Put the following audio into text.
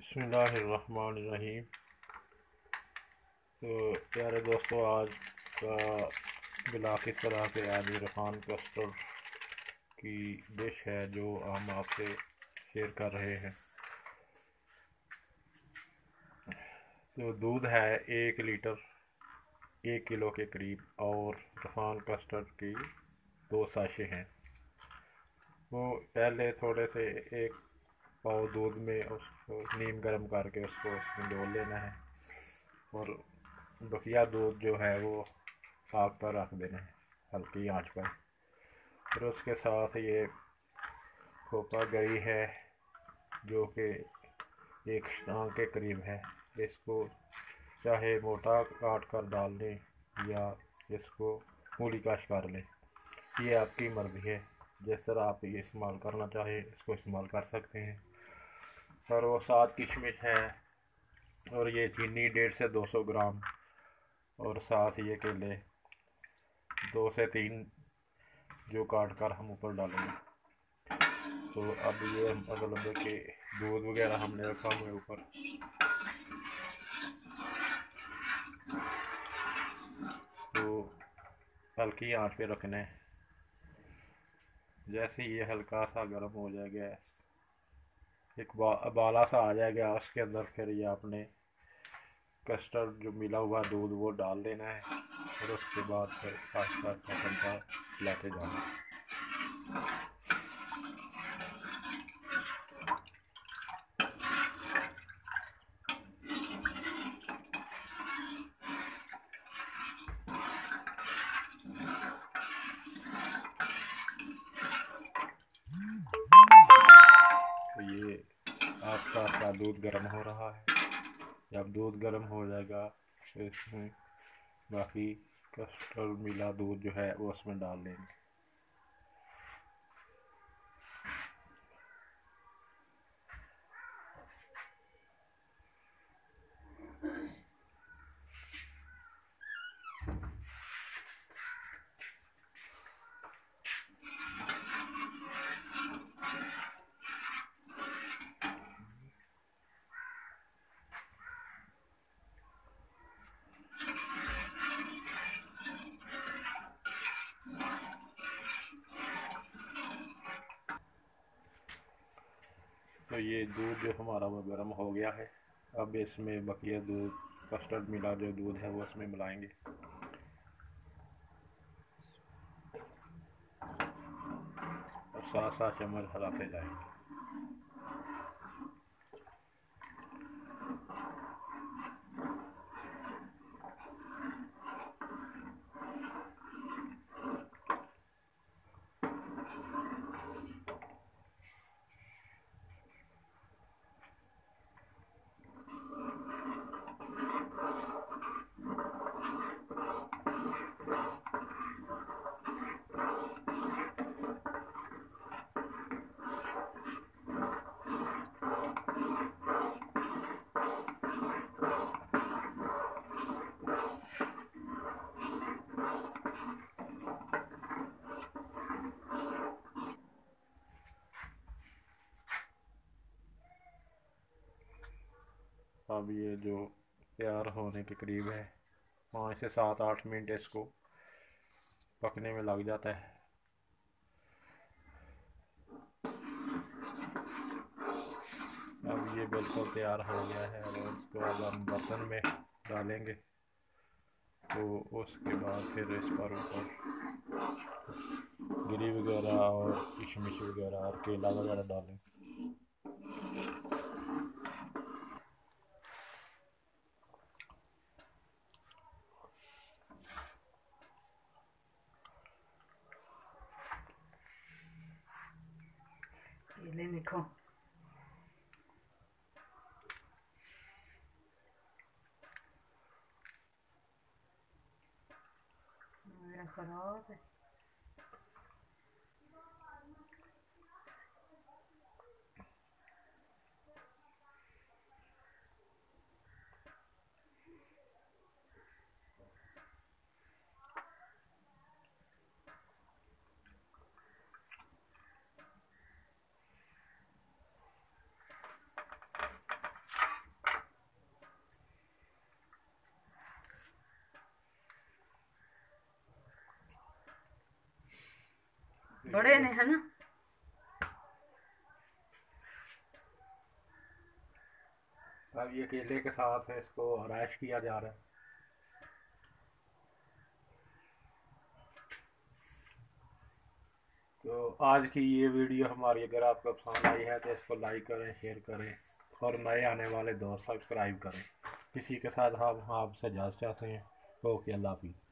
बसमीम तो प्यारे दोस्तों, आज का बिला किस तरह के आज इरफान कस्टर्ड की डिश है जो हम आपसे शेयर कर रहे हैं। तो दूध है एक लीटर, एक किलो के करीब, और इरफान कस्टर्ड की दो साशे हैं। वो पहले थोड़े से एक पाव दूध में उसको नीम गर्म करके उसको उसमें डोल लेना है। और बकिया दूध जो है वो आग पर रख देना है, हल्की आँच पर। फिर उसके साथ ये खोपा गरी है, जो कि एक टांग के करीब है। इसको चाहे मोटा काट कर डाल लें या इसको मूली काश कर लें, ये आपकी मर्ज़ी है। जिस तरह आप ये इस्तेमाल करना चाहें, इसको इस्तेमाल कर सकते हैं। और वो सात किशमिश है। और ये चीनी डेढ़ से दो सौ ग्राम। और साथ ये केले। दो से तीन जो काट कर हम ऊपर डालेंगे। तो अब ये अगल के दूध वगैरह हमने रखा हुआ है ऊपर। तो हल्की आँच पे रखना। जैसे ये हल्का सा गर्म हो जाएगा एक बाला सा आ जाएगा उसके अंदर, फिर ये आपने कस्टर्ड जो मिला हुआ दूध, वो डाल देना है और उसके बाद फिर आस्ता आस्ता लाते जाना। आपका आपका दूध गर्म हो रहा है, जब दूध गर्म हो जाएगा तो इसमें बाकी कस्टर्ड मिला दूध जो है वो उसमें डाल लेंगे ये दूध जो हमारा वो गर्म हो गया है, अब इसमें बकिया दूध, कस्टर्ड मिला जो दूध है वो इसमें मिलाएँगे। और साथ साथ चम्मच हलाते जाएँगे। अब ये जो तैयार होने के करीब है, पाँच से सात आठ मिनट इसको पकने में लग जाता है। अब ये बिल्कुल तैयार हो गया है और इसको अब हम बर्तन में डालेंगे। तो उसके बाद फिर इस पर ऊपर गिरी वगैरह और किशमिश वगैरह और केला वगैरह डालेंगे। polémico. बड़े ने, है ना? अब ये केले के साथ है इसको रैश किया जा रहा है। तो आज की ये वीडियो हमारी, अगर आपको पसंद आई है तो इसको लाइक करें शेयर करें और नए आने वाले दोस्त सब्सक्राइब करें। किसी के साथ हम आपसे जा चाहते हैं। ओके अल्लाह हाफिज़।